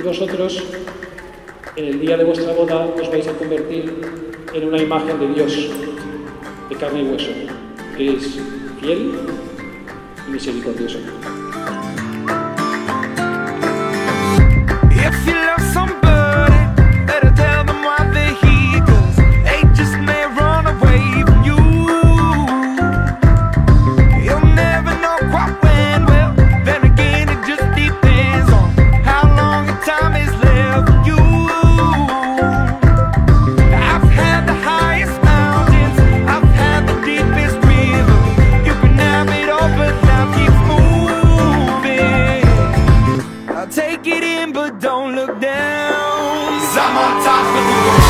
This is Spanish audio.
y vosotros en el día de vuestra boda os vais a convertir en una imagen de Dios, de carne y hueso, que es fiel y misericordioso. but don't look down. Cause I'm on top of the world.